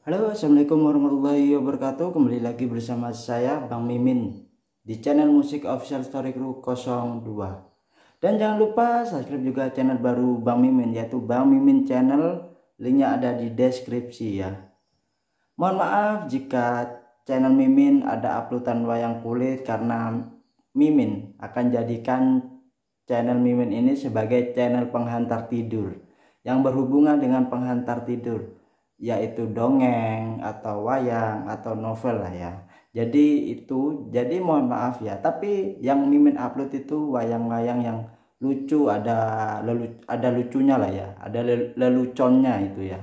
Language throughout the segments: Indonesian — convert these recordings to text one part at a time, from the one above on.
Halo assalamualaikum warahmatullahi wabarakatuh. Kembali lagi bersama saya Bang Mimin Di channel musik official story crew 02 Dan jangan lupa subscribe juga channel baru Bang Mimin Yaitu Bang Mimin channel. Linknya ada di deskripsi ya. Mohon maaf jika channel Mimin ada uploadan wayang kulit Karena Mimin akan jadikan channel Mimin ini sebagai channel penghantar tidur Yang berhubungan dengan penghantar tidur yaitu dongeng atau wayang atau novel lah ya. Jadi itu jadi mohon maaf ya tapi yang mimin upload itu wayang-wayang yang lucu ada lelu, ada lucunya lah ya ada leluconnya itu ya.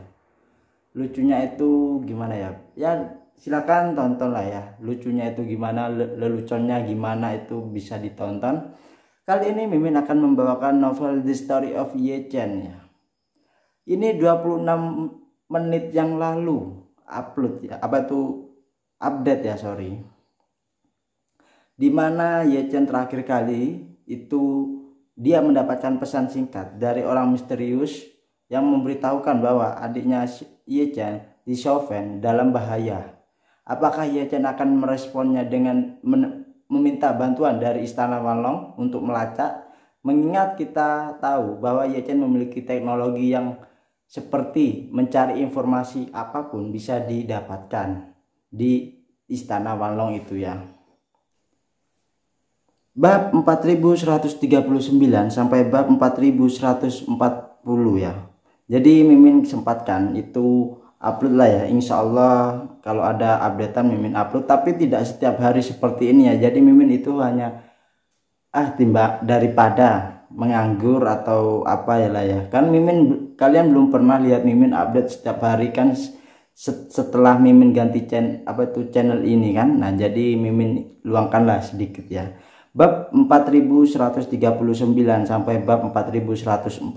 Lucunya itu gimana ya? Ya silakan tonton lah ya lucunya itu gimana leluconnya gimana itu bisa ditonton. Kali ini mimin akan membawakan novel The Story of Ye Chen ya. Ini 26 menit yang lalu upload ya apa tuh update ya sorry. Di mana Yechen terakhir kali itu dia mendapatkan pesan singkat dari orang misterius yang memberitahukan bahwa adiknya Yechen di Chauvin dalam bahaya. Apakah Yechen akan meresponnya dengan meminta bantuan dari Istana Walong untuk melacak? Mengingat kita tahu bahwa Yechen memiliki teknologi yang seperti mencari informasi apa pun bisa didapatkan di Istana Wanlong itu ya. Bab 4139 sampai bab 4140 ya. Jadi Mimin sempatkan itu upload lah ya. Insya Allah kalau ada updatean Mimin upload tapi tidak setiap hari seperti ini ya. Jadi Mimin itu hanya ah timbak daripada menganggur atau apa ya lah ya. Kan mimin kalian belum pernah lihat mimin update setiap hari kan setelah mimin ganti channel apa itu channel ini kan? Nah jadi mimin luangkanlah sedikit ya. Bab 4139 sampai bab 4140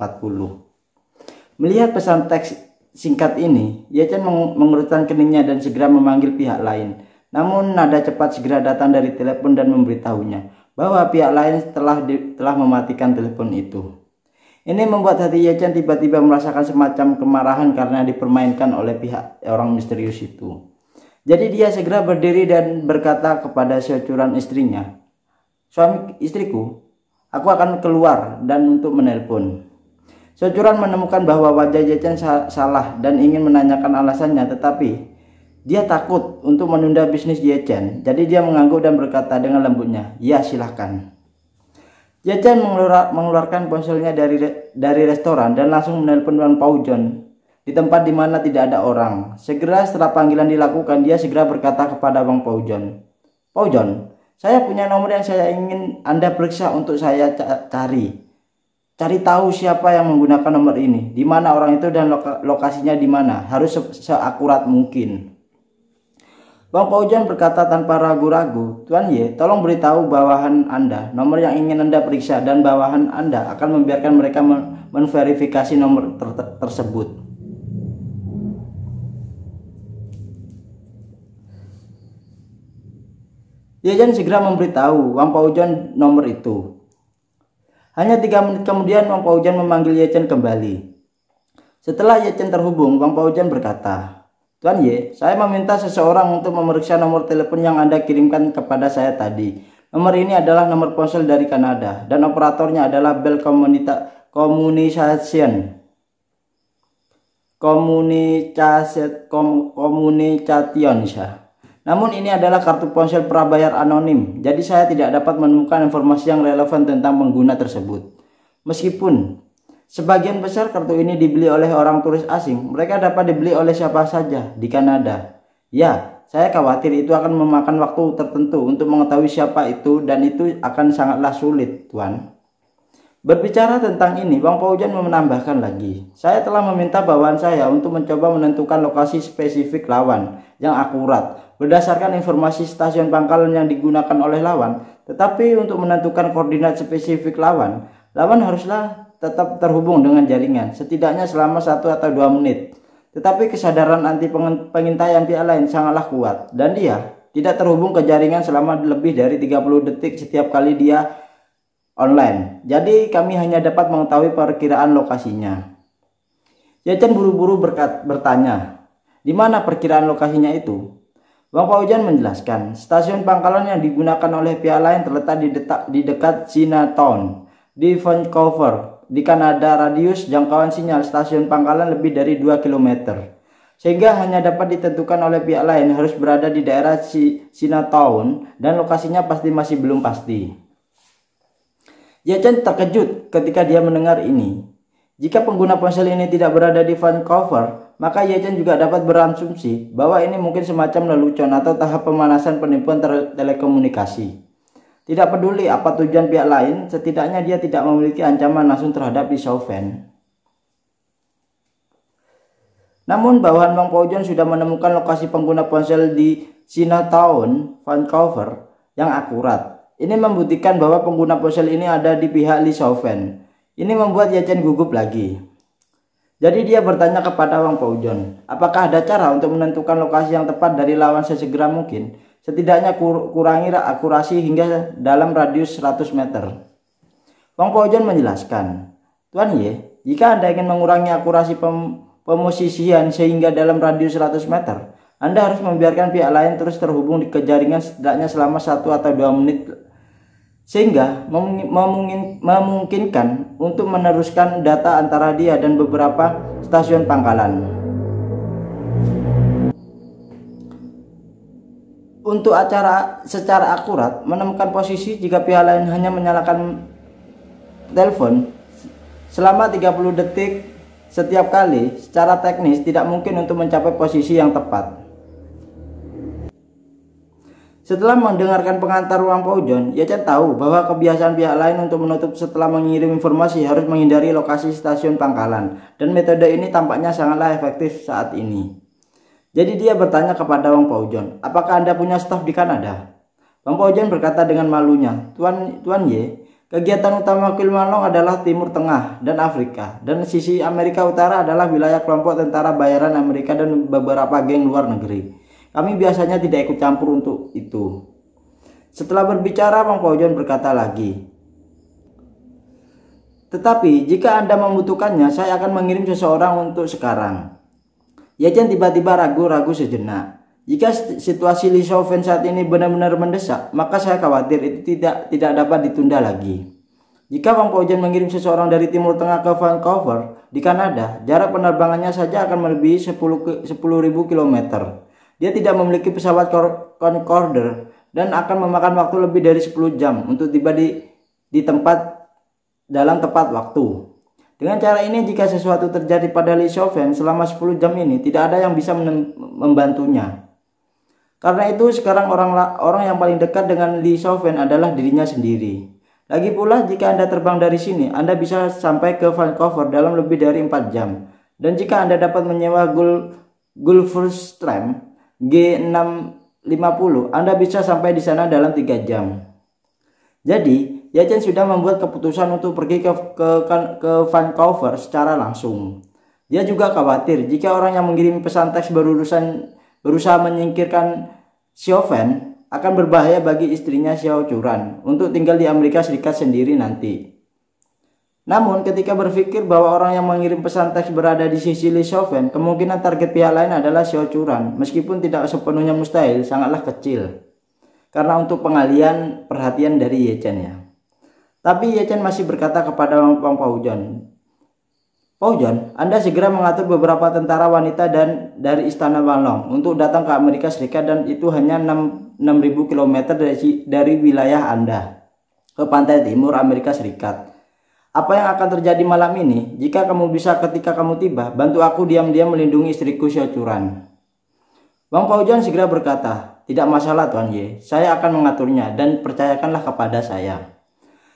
melihat pesan teks singkat ini Yachen mengurutkan keningnya dan segera memanggil pihak lain. Namun nada cepat segera datang dari telepon dan memberitahunya bahwa pihak lain telah di, telah mematikan telepon itu. Ini membuat hati Yechen tiba-tiba merasakan semacam kemarahan karena dipermainkan oleh pihak orang misterius itu. Jadi dia segera berdiri dan berkata kepada securan istrinya, Suami istriku, aku akan keluar dan untuk menelpon. Securan menemukan bahwa wajah Yechen salah dan ingin menanyakan alasannya tetapi dia takut untuk menunda bisnis Yechen, jadi dia mengangguk dan berkata dengan lembutnya, "Ya, silahkan." Yechen mengeluarkan ponselnya dari dari restoran dan langsung menelpon Wan Paujon di tempat di mana tidak ada orang. Segera setelah panggilan dilakukan, dia segera berkata kepada Bang Paujon, "Paujon, saya punya nomor yang saya ingin Anda periksa untuk saya cari. Cari tahu siapa yang menggunakan nomor ini, di mana orang itu dan lokasinya di mana. Harus seakurat mungkin." Bang Paujan berkata tanpa ragu-ragu, Tuan Ye, tolong beritahu bawahan Anda nomor yang ingin Anda periksa dan bawahan Anda akan membiarkan mereka men menverifikasi nomor ter tersebut. Yejan segera memberitahu Wang Paujan nomor itu. Hanya tiga menit kemudian Wang Paujan memanggil Yechen kembali. Setelah Yechen terhubung, Wang Paujan berkata, Tuan Y, saya meminta seseorang untuk memeriksa nomor telepon yang Anda kirimkan kepada saya tadi. Nomor ini adalah nomor ponsel dari Kanada dan operatornya adalah Bell Communita Communication. Komunikasi kom, Communication. Namun ini adalah kartu ponsel prabayar anonim, jadi saya tidak dapat menemukan informasi yang relevan tentang pengguna tersebut. Meskipun Sebagian besar kartu ini dibeli oleh orang turis asing. Mereka dapat dibeli oleh siapa saja di Kanada. Ya, saya khawatir itu akan memakan waktu tertentu untuk mengetahui siapa itu dan itu akan sangatlah sulit, Tuan. Berbicara tentang ini, Bang Paujan menambahkan lagi, saya telah meminta bawahan saya untuk mencoba menentukan lokasi spesifik lawan yang akurat berdasarkan informasi stasiun pangkalan yang digunakan oleh lawan, tetapi untuk menentukan koordinat spesifik lawan, lawan haruslah tetap terhubung dengan jaringan setidaknya selama satu atau dua menit. Tetapi kesadaran anti pengintaian pihak lain sangatlah kuat dan dia tidak terhubung ke jaringan selama lebih dari 30 detik setiap kali dia online. Jadi kami hanya dapat mengetahui perkiraan lokasinya. Yachen buru-buru bertanya, Di mana perkiraan lokasinya itu? Bang Paujan menjelaskan, stasiun pangkalan yang digunakan oleh pihak lain terletak di, detak, di dekat Chinatown, di Vancouver, di Kanada. Radius jangkauan sinyal stasiun pangkalan lebih dari 2 km. Sehingga hanya dapat ditentukan oleh pihak lain harus berada di daerah Chinatown dan lokasinya pasti masih belum pasti. Yachen terkejut ketika dia mendengar ini. Jika pengguna ponsel ini tidak berada di Vancouver, maka Yachen juga dapat berasumsi bahwa ini mungkin semacam lelucon atau tahap pemanasan penipuan telekomunikasi. Tidak peduli apa tujuan pihak lain, setidaknya dia tidak memiliki ancaman langsung terhadap Chauvin. Namun bawahan Bang Paujon sudah menemukan lokasi pengguna ponsel di Chinatown, Vancouver yang akurat. Ini membuktikan bahwa pengguna ponsel ini ada di pihak Lee Chauvin. Ini membuat Yachen gugup lagi. Jadi dia bertanya kepada Wang Paujon, apakah ada cara untuk menentukan lokasi yang tepat dari lawan sesegera mungkin? Setidaknya kur kurangi akurasi hingga dalam radius 100 meter. Wang Paujon menjelaskan, Tuan Ye, jika Anda ingin mengurangi akurasi pem pemosisian sehingga dalam radius 100 meter, Anda harus membiarkan pihak lain terus terhubung ke jaringan setidaknya selama satu atau dua menit sehingga memungkinkan untuk meneruskan data antara dia dan beberapa stasiun pangkalan. Untuk acara secara akurat menemukan posisi jika pihak lain hanya menyalakan telepon selama 30 detik setiap kali secara teknis tidak mungkin untuk mencapai posisi yang tepat. Setelah mendengarkan pengantar ruang Paujon, Yachen tahu bahwa kebiasaan pihak lain untuk menutup setelah mengirim informasi harus menghindari lokasi stasiun pangkalan, dan metode ini tampaknya sangatlah efektif saat ini. Jadi dia bertanya kepada Wang Paujon, apakah Anda punya staf di Kanada? Wang Paujon berkata dengan malunya, Tuan, Tuan Ye, kegiatan utama Kilmalong adalah Timur Tengah dan Afrika, dan sisi Amerika Utara adalah wilayah kelompok tentara bayaran Amerika dan beberapa geng luar negeri. Kami biasanya tidak ikut campur untuk itu. Setelah berbicara, Bang Paujon berkata lagi, tetapi jika Anda membutuhkannya, saya akan mengirim seseorang untuk sekarang. Yajan tiba-tiba ragu-ragu sejenak. Jika situasi Chauvin saat ini benar-benar mendesak, maka saya khawatir itu tidak tidak dapat ditunda lagi. Jika Bang Paujan mengirim seseorang dari Timur Tengah ke Vancouver di Kanada, jarak penerbangannya saja akan melebihi 10.000 km. Dia tidak memiliki pesawat Concorder dan akan memakan waktu lebih dari 10 jam untuk tiba di, di tempat dalam tepat waktu. Dengan cara ini jika sesuatu terjadi pada Chauvin selama 10 jam ini tidak ada yang bisa membantunya. Karena itu sekarang orang orang yang paling dekat dengan Chauvin adalah dirinya sendiri. Lagi pula jika Anda terbang dari sini, Anda bisa sampai ke Vancouver dalam lebih dari 4 jam. Dan jika Anda dapat menyewa Gul Gulfstream G650, Anda bisa sampai di sana dalam 3 jam. Jadi, Yachen sudah membuat keputusan untuk pergi ke, ke, ke Vancouver secara langsung. Dia juga khawatir jika orang yang mengirim pesan teks berurusan berusaha menyingkirkan Chauvin akan berbahaya bagi istrinya Xiao Churan untuk tinggal di Amerika Serikat sendiri nanti. Namun ketika berpikir bahwa orang yang mengirim pesan teks berada di sisi Lee Chauvin, kemungkinan target pihak lain adalah Xiao Churan, meskipun tidak sepenuhnya mustahil, sangatlah kecil. Karena untuk pengalian perhatian dari Ye Chen ya. Tapi Ye Chen masih berkata kepada Wang Paujon, Paujon, Anda segera mengatur beberapa tentara wanita dan dari Istana Wanlong untuk datang ke Amerika Serikat dan itu hanya 6.000 km dari, dari wilayah Anda ke pantai timur Amerika Serikat. Apa yang akan terjadi malam ini? Jika kamu bisa ketika kamu tiba, bantu aku diam-diam melindungi istriku Syocuran. Bang Paujan segera berkata, tidak masalah Tuan Ye, saya akan mengaturnya dan percayakanlah kepada saya.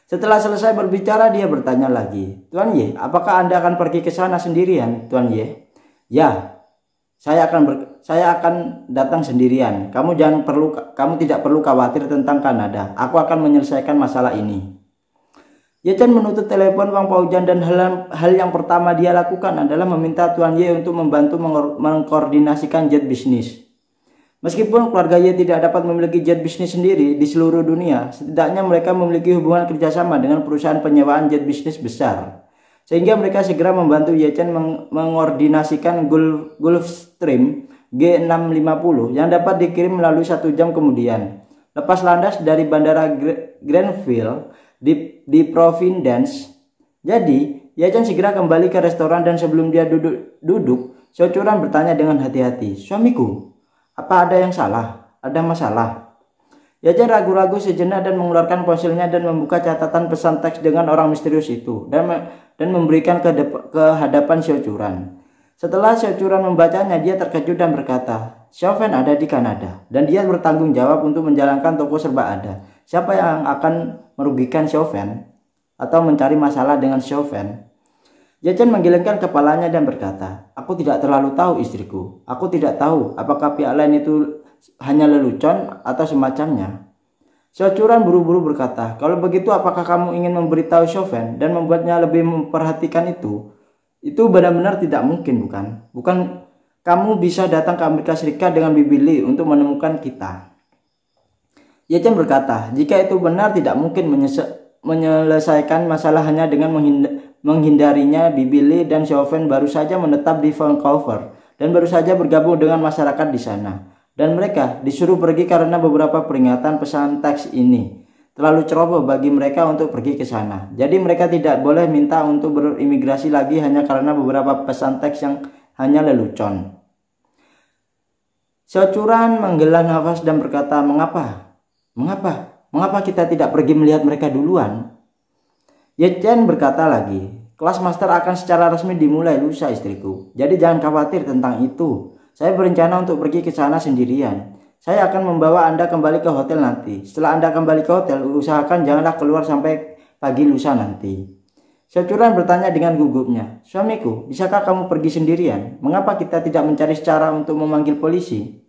Setelah selesai berbicara, dia bertanya lagi, Tuan Ye, apakah Anda akan pergi ke sana sendirian, Tuan Ye? Ya, saya akan ber, saya akan datang sendirian. Kamu jangan perlu kamu tidak perlu khawatir tentang Kanada. Aku akan menyelesaikan masalah ini. Yachen menutup telepon Wang Paujan dan hal, hal yang pertama dia lakukan adalah meminta Tuan Ye untuk membantu mengkoordinasikan jet bisnis. Meskipun keluarga Ye tidak dapat memiliki jet bisnis sendiri di seluruh dunia, setidaknya mereka memiliki hubungan kerjasama dengan perusahaan penyewaan jet bisnis besar. Sehingga mereka segera membantu Ye Chen meng mengordinasikan Gulf, Gulfstream G650 yang dapat dikirim melalui satu jam kemudian. Lepas landas dari Bandara Granville di, di Providence. Jadi, Yajan segera kembali ke restoran dan sebelum dia duduk, duduk bertanya dengan hati-hati, Suamiku, apa ada yang salah? Ada masalah? Yajan ragu-ragu sejenak dan mengeluarkan ponselnya dan membuka catatan pesan teks dengan orang misterius itu dan dan memberikan ke, ke hadapan Siocuran. Setelah Siocuran membacanya, dia terkejut dan berkata, Xiaofen ada di Kanada dan dia bertanggung jawab untuk menjalankan toko serba ada. Siapa yang akan merugikan Xiaofen atau mencari masalah dengan Xiaofen? Yajan menggelengkan kepalanya dan berkata, Aku tidak terlalu tahu istriku. Aku tidak tahu apakah pihak lain itu hanya lelucon atau semacamnya. Siocuran buru-buru berkata, kalau begitu apakah kamu ingin memberitahu Chauvin dan membuatnya lebih memperhatikan itu? Itu benar-benar tidak mungkin, bukan? Bukan kamu bisa datang ke Amerika Serikat dengan Bibi Lee untuk menemukan kita. Yachen berkata, jika itu benar tidak mungkin menyelesaikan masalah hanya dengan menghindarinya Bibi Lee dan Chauvin baru saja menetap di Vancouver dan baru saja bergabung dengan masyarakat di sana dan mereka disuruh pergi karena beberapa peringatan pesan teks ini terlalu ceroboh bagi mereka untuk pergi ke sana. Jadi mereka tidak boleh minta untuk berimigrasi lagi hanya karena beberapa pesan teks yang hanya lelucon. Securan menggela nafas dan berkata, "Mengapa? Mengapa? Mengapa kita tidak pergi melihat mereka duluan?" Yechen berkata lagi, "Kelas master akan secara resmi dimulai lusa istriku. Jadi jangan khawatir tentang itu. Saya berencana untuk pergi ke sana sendirian. Saya akan membawa Anda kembali ke hotel nanti. Setelah Anda kembali ke hotel, usahakan janganlah keluar sampai pagi lusa nanti. Securan bertanya dengan gugupnya, Suamiku, bisakah kamu pergi sendirian? Mengapa kita tidak mencari cara untuk memanggil polisi?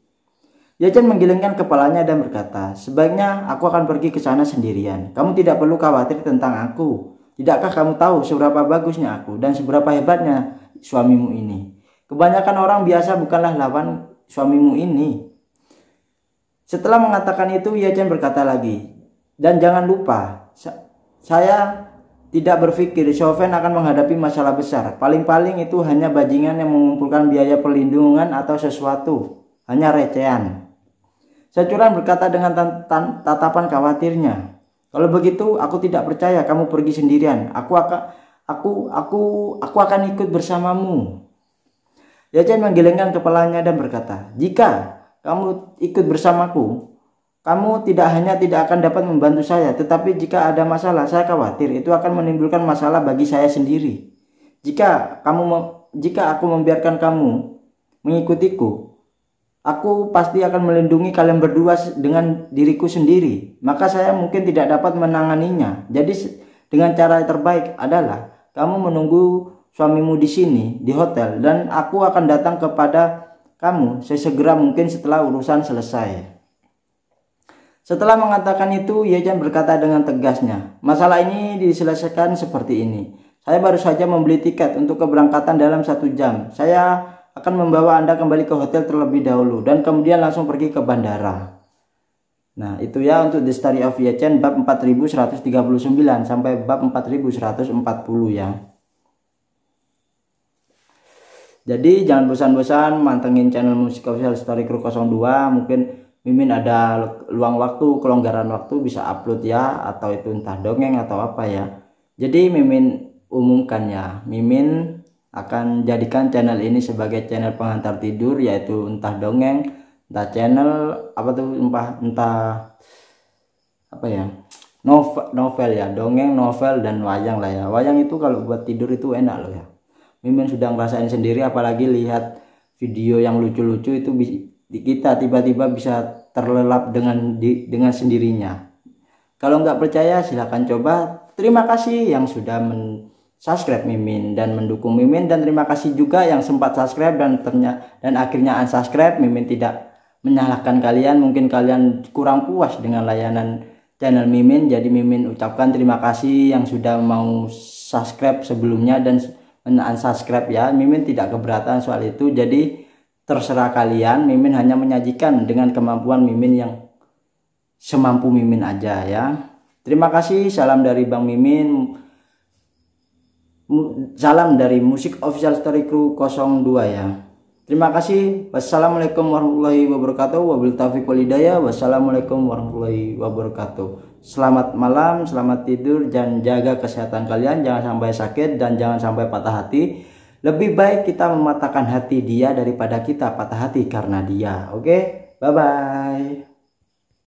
Yajan menggelengkan kepalanya dan berkata, Sebaiknya aku akan pergi ke sana sendirian. Kamu tidak perlu khawatir tentang aku. Tidakkah kamu tahu seberapa bagusnya aku dan seberapa hebatnya suamimu ini? Kebanyakan orang biasa bukanlah lawan suamimu ini. Setelah mengatakan itu, Yajan berkata lagi, dan jangan lupa, saya tidak berpikir Chauvin akan menghadapi masalah besar. Paling-paling itu hanya bajingan yang mengumpulkan biaya perlindungan atau sesuatu. Hanya recehan. Securan berkata dengan tatapan khawatirnya. Kalau begitu, aku tidak percaya kamu pergi sendirian. Aku akan aku aku aku akan ikut bersamamu. Yajan menggelengkan kepalanya dan berkata, Jika kamu ikut bersamaku, kamu tidak hanya tidak akan dapat membantu saya, tetapi jika ada masalah, saya khawatir itu akan menimbulkan masalah bagi saya sendiri. Jika kamu jika aku membiarkan kamu mengikutiku, aku pasti akan melindungi kalian berdua dengan diriku sendiri. Maka saya mungkin tidak dapat menanganinya. Jadi dengan cara terbaik adalah kamu menunggu suamimu di sini di hotel dan aku akan datang kepada kamu sesegera mungkin setelah urusan selesai. Setelah mengatakan itu, Yejan berkata dengan tegasnya, masalah ini diselesaikan seperti ini. Saya baru saja membeli tiket untuk keberangkatan dalam satu jam. Saya akan membawa Anda kembali ke hotel terlebih dahulu dan kemudian langsung pergi ke bandara. Nah, itu ya untuk The Story of Yechen bab 4139 sampai bab 4140 ya. Jadi jangan bosan-bosan mantengin channel musik official story crew 02 mungkin Mimin ada luang waktu, kelonggaran waktu bisa upload ya atau itu entah dongeng atau apa ya. Jadi Mimin umumkan ya, Mimin akan jadikan channel ini sebagai channel pengantar tidur yaitu entah dongeng, entah channel apa tuh entah entah apa ya novel, novel ya dongeng novel dan wayang lah ya wayang itu kalau buat tidur itu enak loh ya Mimin sudah ngerasain sendiri apalagi lihat video yang lucu-lucu itu kita tiba-tiba bisa terlelap dengan di, dengan sendirinya. Kalau nggak percaya silahkan coba. Terima kasih yang sudah men subscribe Mimin dan mendukung Mimin dan terima kasih juga yang sempat subscribe dan ternyata dan akhirnya unsubscribe. Mimin tidak menyalahkan kalian mungkin kalian kurang puas dengan layanan channel Mimin. Jadi Mimin ucapkan terima kasih yang sudah mau subscribe sebelumnya dan unsubscribe ya. Mimin tidak keberatan soal itu. Jadi terserah kalian. Mimin hanya menyajikan dengan kemampuan Mimin yang semampu Mimin aja ya. Terima kasih. Salam dari Bang Mimin salam dari musik official story crew 02 ya Terima kasih. Wassalamualaikum warahmatullahi wabarakatuh. Wabil taufiq walhidayah. Wassalamualaikum warahmatullahi wabarakatuh. Selamat malam, selamat tidur dan jaga kesehatan kalian. Jangan sampai sakit dan jangan sampai patah hati. Lebih baik kita mematahkan hati dia daripada kita patah hati karena dia. Oke? Bye bye.